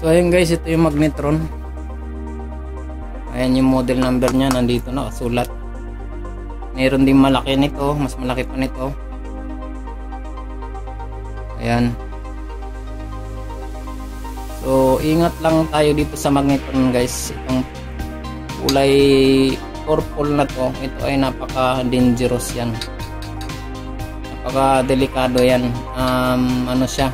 So ayun guys, ito yung magnetron. Ayan yung model number niya, nandito na kasulat. Meron din malaki nito, mas malaki pa nito. Ayan. So ingat lang tayo dito sa magnetron guys. Itong kulay purple na to, ito ay napaka dangerous yan. Napaka delikado yan. Um, ano siya,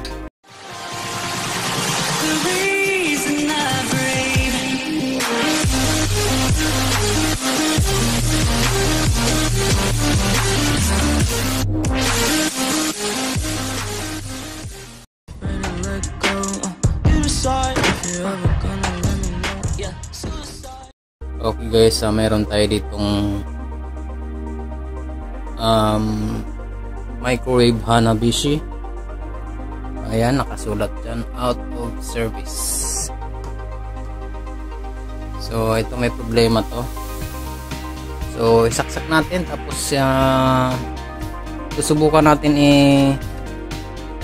guys, ah, meron tayo ditong um, microwave Hanabishi. Ayan, nakasulat dyan, out of service. So, ito may problema to. So, isaksak natin tapos uh, susubukan natin i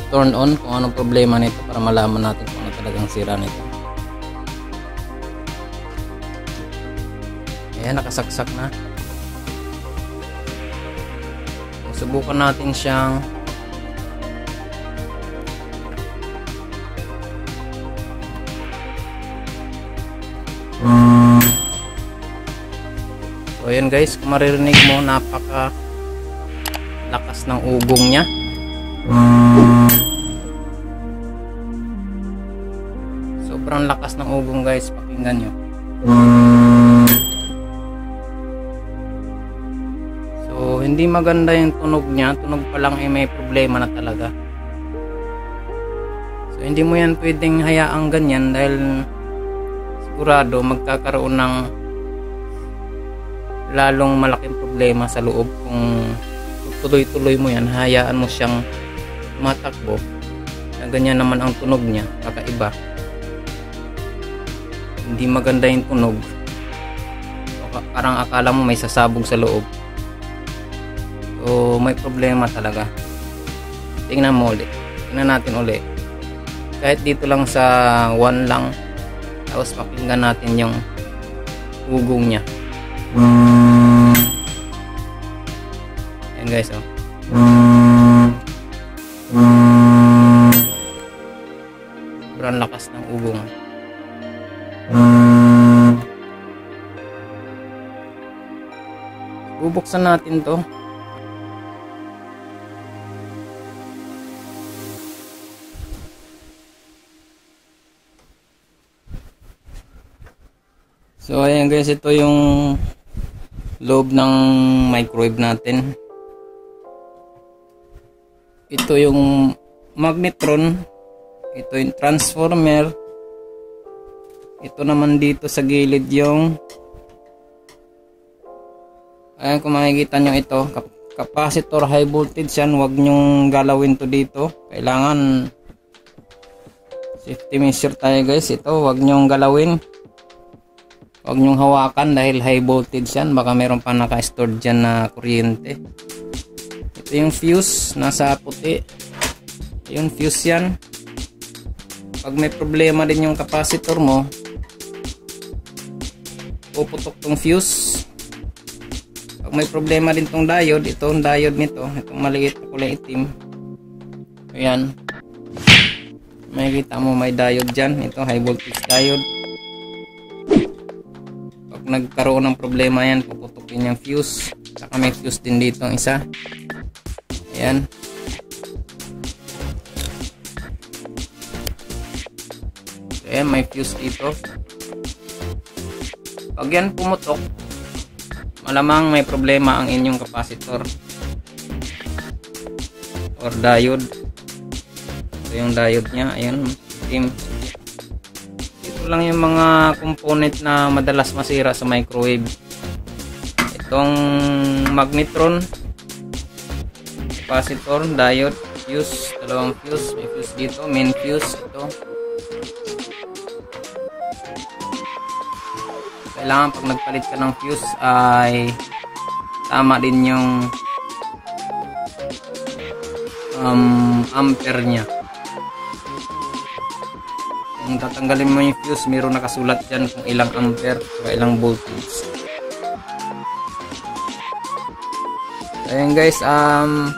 turn on kung anong problema nito para malaman natin kung ano talagang sira nito. Ayan, nakasaksak na. Subukan natin siyang So ayan guys, kung maririnig mo napaka lakas ng ugong niya. Sobrang lakas ng ugong guys, pakinggan nyo. Hindi maganda yung tunog niya. Tunog pa lang ay may problema na talaga. So, hindi mo yan pwedeng hayaang ganyan dahil sigurado magkakaroon ng lalong malaking problema sa loob kung tuloy-tuloy mo yan, hayaan mo siyang matakbo na ganyan naman ang tunog niya, kakaiba hindi maganda yung tunog parang akala mo may sasabog sa loob So, may problema talaga. Tingnan mo ulit. Tingnan natin ulit. Kahit dito lang sa 1 lang. Tapos pakinggan natin yung ugong niya. Ayan guys, oh. Sobrang lakas ng ugong. Bubuksan natin to. So ayan guys, ito yung loob ng microwave natin. Ito yung magnetron. Ito yung transformer. Ito naman dito sa gilid yung Ayan kung makikita nyo ito, capacitor high voltage yan, huwag nyong galawin to dito. Kailangan safety measure tayo guys. Ito, huwag nyong galawin. Huwag nyong hawakan dahil high voltage yan. Baka meron pa naka-stored dyan na kuryente. Ito yung fuse. Nasa puti. Yung fuse yan. Pag may problema din yung capacitor mo, puputok tong fuse. Pag may problema din tong diode, ito ang diode nito. Itong maliit na kulay itim. Ayan. Makikita mo may diode dyan. Ito high voltage diode nagkaroon ng problema yan puputukin yung fuse. Saka may fuse din dito ang isa. Ayan. Ayan may fuse dito. Pag yan pumutok malamang may problema ang inyong capacitor. Or diode. Ito yung diode nya ayan team lang yung mga component na madalas masira sa microwave. Itong magnetron capacitor, diode, fuse dalawang fuse, may fuse dito main fuse, ito. Kailangan pag nagpalit ka ng fuse ay tama din yung um, ampere nya Kung tatanggalin mo yung fuse, meron nakasulat dyan kung ilang ampere o ilang voltage. Ayan guys, um,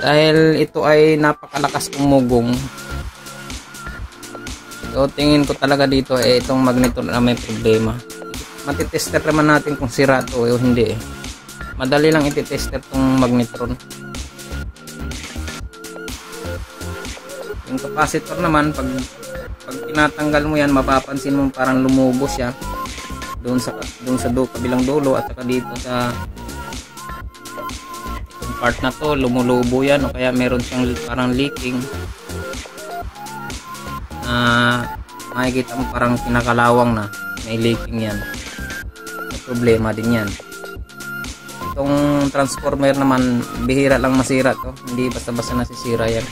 dahil ito ay napakalakas umugong, so tingin ko talaga dito eh itong magneto na may problema. Matitester naman natin kung sira to o hindi eh. Madali lang ititester tong magnetron. Yung capacitor naman, pag, pag tinatanggal mo yan, mapapansin mo parang lumubo siya doon sa doon sa do, kabilang dulo at saka dito sa itong part na to lumulubo yan o kaya meron siyang parang leaking na makikita mo parang kinakalawang na may leaking yan. May problema din yan. Itong transformer naman bihira lang masira to. Hindi basta basta nasisira yan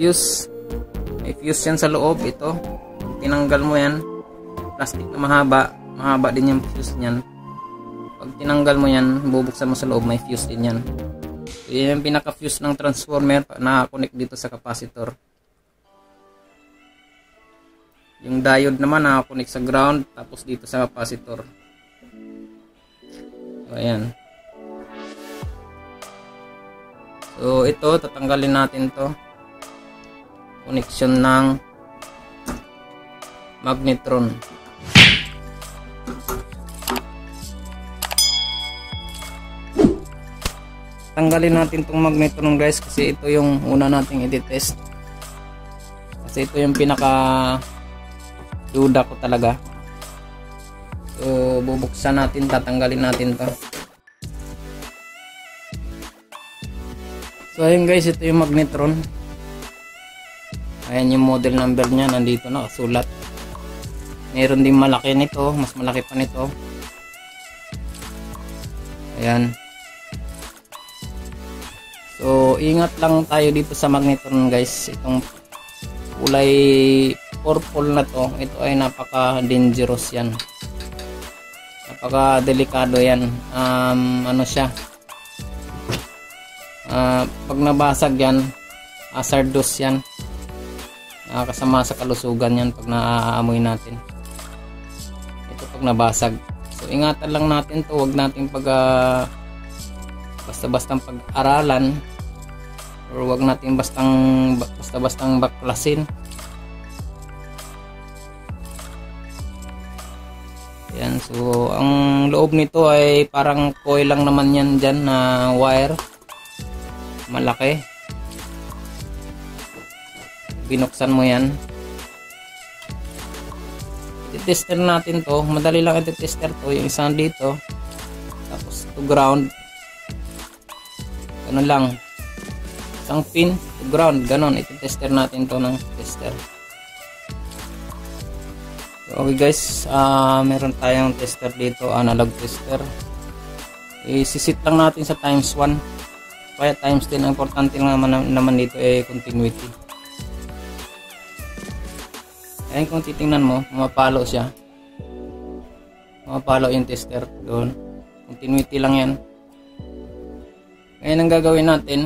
fuse. May fuse yan sa loob ito. Tinanggal mo yan. Plastic na mahaba. Mahaba din yung fuse niyan. Pag tinanggal mo yan bubuksan mo sa loob may fuse din yan. So, yan yung pinaka fuse ng transformer na connect dito sa capacitor. Yung diode naman nakakonect sa ground tapos dito sa capacitor. So ayan. So ito tatanggalin natin to connection ng magnetron. Tanggalin natin tong magnetron guys kasi ito yung una nating i-test kasi ito yung pinaka duda ko talaga. So bubuksan natin tatanggalin natin to. So ayun guys ito yung magnetron ayan yung model number nya nandito na sulat. Meron din malaki nito mas malaki pa nito. Ayan. So ingat lang tayo dito sa magnetron guys. Itong kulay purple na to ito ay napaka dangerous yan. Napaka delikado yan. Um, ano siya? Uh, pag nabasag yan hazardous yan nakakasama sa kalusugan yan pag naaamoy natin. Ito pag nabasag. So ingatan lang natin to. Wag natin pag uh, basta bastang pag-aralan. Or wag natin bastang basta bastang baklasin. Yan, so ang loob nito ay parang coil lang naman yan dyan na wire. Malaki. Binuksan mo yan. I-tester natin to. Madali lang i-tester to. Yung isang dito. Tapos to ground. Ganun lang. Isang pin to ground. Ganun. I-tester natin to ng tester. Okay guys, uh, meron tayong tester dito, analog tester. I-sit lang natin sa times 1. Kaya times 10, ang importante naman, naman dito ay continuity. Ayan kung titingnan mo, mapalo siya. Mapalo yung tester doon. Continuity lang yan. Ngayon ang gagawin natin,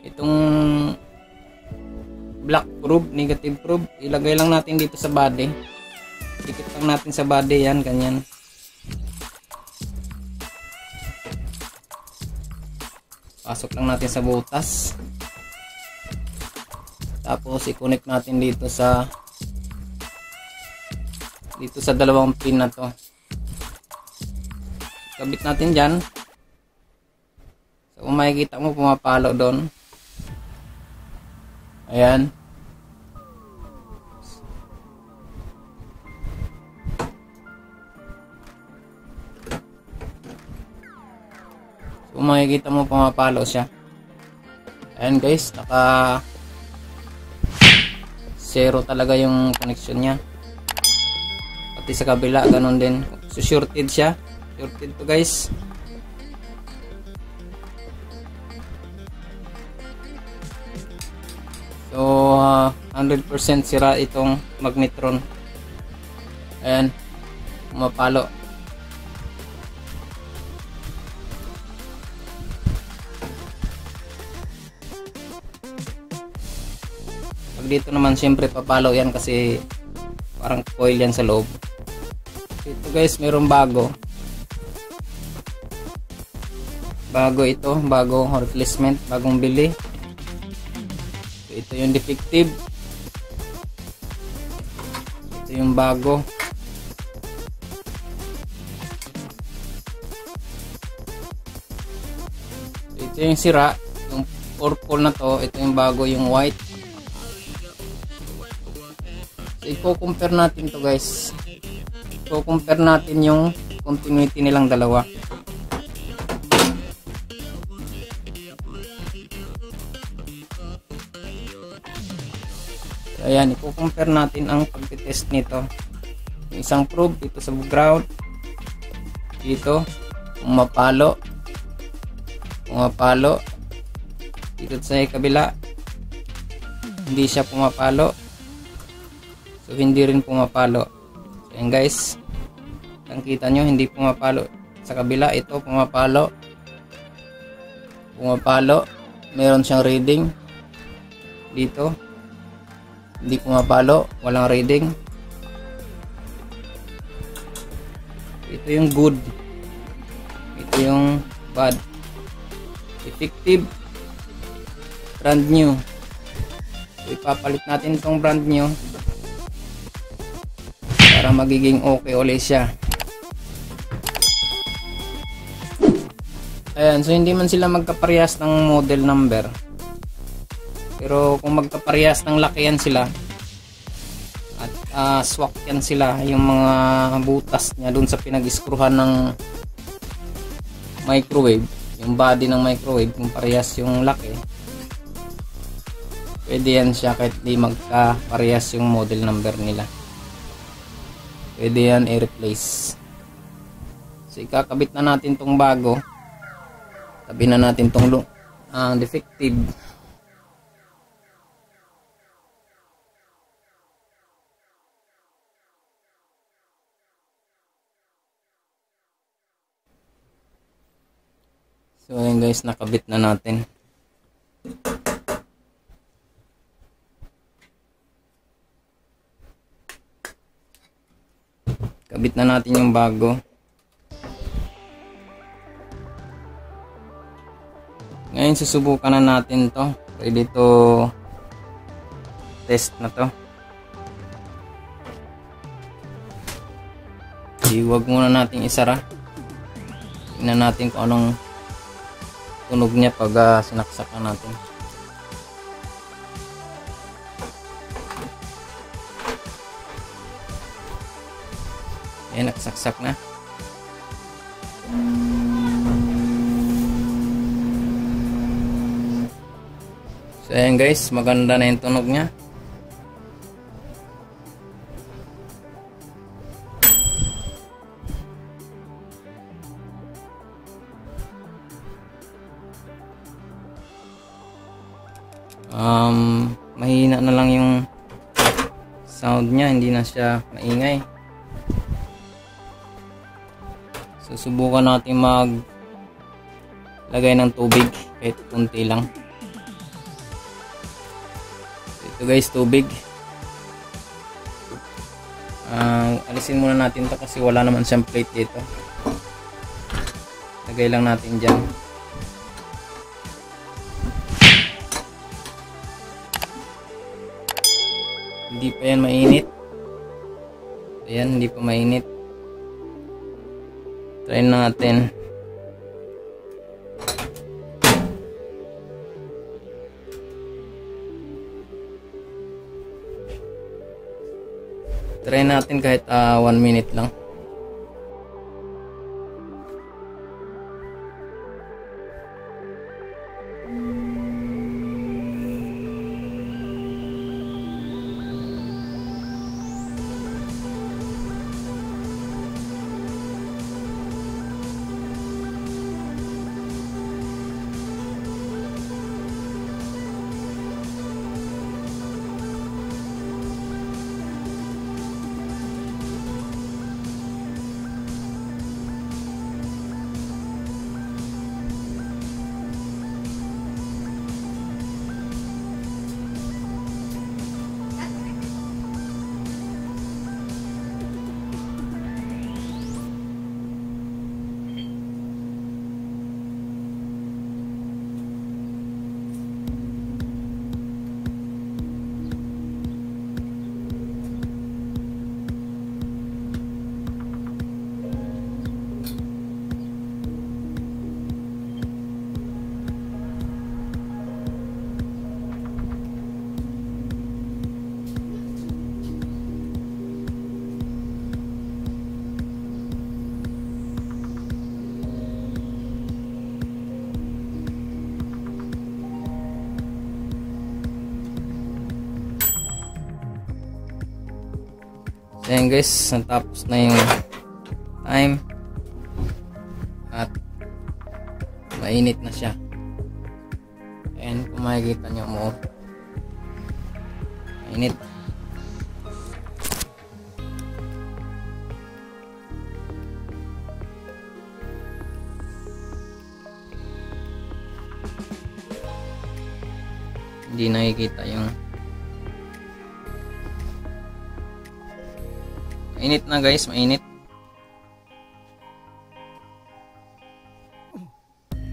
itong black probe, negative probe. Ilagay lang natin dito sa body. Dikit lang natin sa body yan, ganyan. Pasok lang natin sa butas. Tapos i-connect natin dito sa dito sa dalawang pin na to. Kabit natin dyan. So kung makikita mo pumapalo doon. Ayan. So makikita mo pumapalo siya. Ayan guys, naka zero talaga yung connection niya. Pati sa kabila, ganun din. So shorted siya. Shorted to guys. So, uh, 100% sira itong magnetron. Ayan. Mapalo. Pag dito naman syempre papalo yan kasi parang coil yan sa loob. Ito guys, mayroong bago. Bago ito, bago replacement, bagong bili. So, ito yung defective. Ito yung bago. ito yung sira yung purple na to ito yung bago yung white so i-compare natin to guys. I-compare natin yung continuity nilang dalawa. So ayan i-compare natin ang pagtitest nito. Yung isang probe dito sa ground dito umapalo pumapalo dito sa kabila hindi siya pumapalo so hindi rin pumapalo. So yan guys. Ang kita nyo hindi pumapalo. Sa kabila ito pumapalo. Pumapalo. Meron siyang reading. Dito. Hindi pumapalo. Walang reading. Ito yung good. Ito yung bad. Effective. Brand new. So, ipapalit natin itong brand new para magiging okay ulit siya. Ayan so hindi man sila magkaparehas ng model number. Pero kung magkaparehas ng lakihan sila at uh, swak yan sila yung mga butas niya dun sa pinag-iskruhan ng microwave yung body ng microwave kung parehas yung laki pwede yan siya kahit di magka parehas yung model number nila pwede yan i-replace. So ikakabit na natin tong bago. Tabi na natin tong uh, defective. So ayan guys, nakabit na natin. Kabit na natin yung bago. Ngayon susubukan na natin to. Ready to test na to. Iwag muna natin isara. Tingnan natin kung anong tunog niya pag uh, sinaksakan natin. Ayan, naksaksak na. So ayan guys, maganda na yung tunog niya. um, mahina na lang yung sound niya hindi na siya susubukan natin mag lagay ng tubig kahit kunti lang. Ito guys tubig. Uh, alisin muna natin to kasi wala naman siyang plate dito. Lagay lang natin dyan. Hindi pa yan mainit. Ayan hindi pa mainit try natin. Try natin kahit 1 uh, ah, minute lang So guys, natapos na yung time. At mainit na siya. Ayan, kung makikita nyo mo. Mainit. Hindi nakikita yung Mainit na guys, mainit.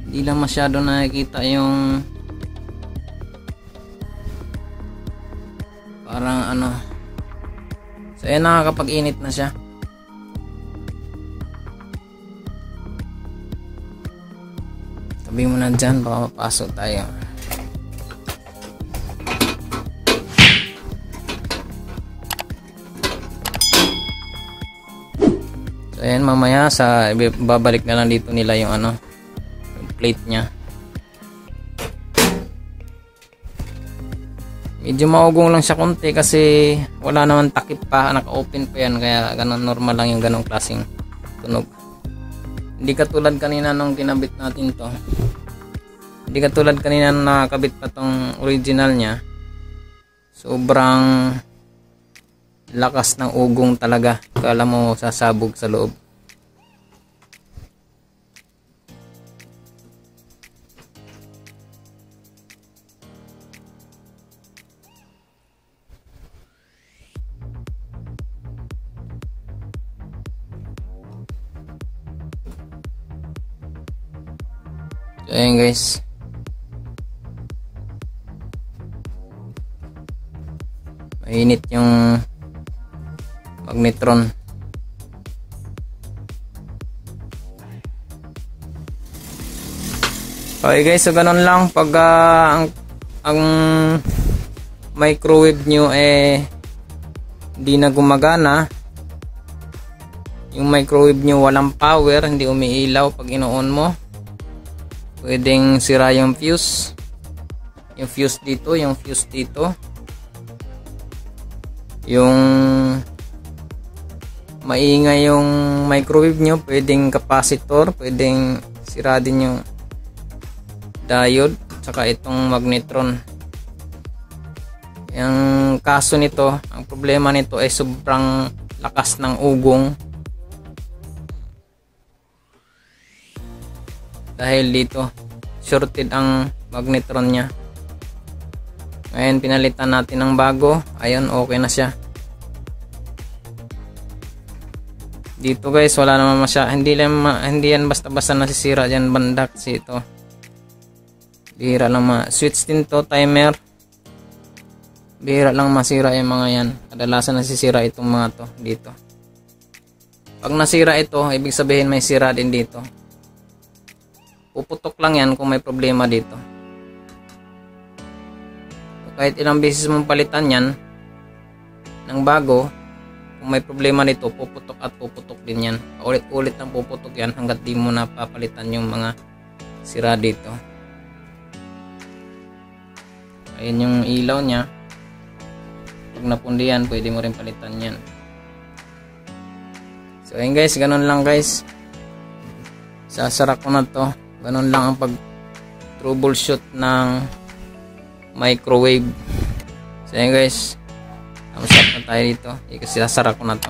Hindi lang masyado nakikita yung parang ano. So ayan nakakapag-init na siya. Tabi mo na dyan baka mapasok tayo ayan mamaya sa babalik na lang dito nila yung ano plate nya medyo maugong lang siya konti kasi wala naman takip pa naka-open pa yan kaya ganun normal lang yung ganong klaseng tunog. Hindi katulad kanina nung kinabit natin to. Hindi katulad kanina nung nakakabit pa tong original nya sobrang lakas ng ugong talaga kala mo sasabog sa loob So, ayan guys. Mainit yung magnetron. Okay guys, so ganun lang. Pag uh, ang, ang microwave nyo eh hindi na gumagana yung microwave nyo walang power, hindi umiilaw pag ino-on mo pwedeng sira yung fuse. Yung fuse dito, yung fuse dito. Yung maingay yung microwave nyo pwedeng capacitor pwedeng sira din yung diode saka itong magnetron. Yung kaso nito ang problema nito ay sobrang lakas ng ugong. Dahil dito shorted ang magnetron nya ngayon pinalitan natin ng bago. Ayun okay na siya dito guys wala naman masya hindi, lang hindi yan basta basta nasisira dyan banda kasi ito. Bihira lang ma switch din to timer. Bihira lang masira yung mga yan. Kadalasan nasisira itong mga to dito. Pag nasira ito ibig sabihin may sira din dito. Puputok lang yan kung may problema dito. Kahit ilang beses mong palitan yan ng bago kung may problema nito puputok at puputok din yan. Ulit-ulit nang puputok yan hanggat di mo napapalitan yung mga sira dito. Ayun yung ilaw nya pag napundi yan pwede mo rin palitan yan. So ayun guys ganun lang guys. Sasara ko na to. Ganun lang ang pag troubleshoot ng microwave. So ayun guys. Thumbs na tayo dito kasi sasara ko na to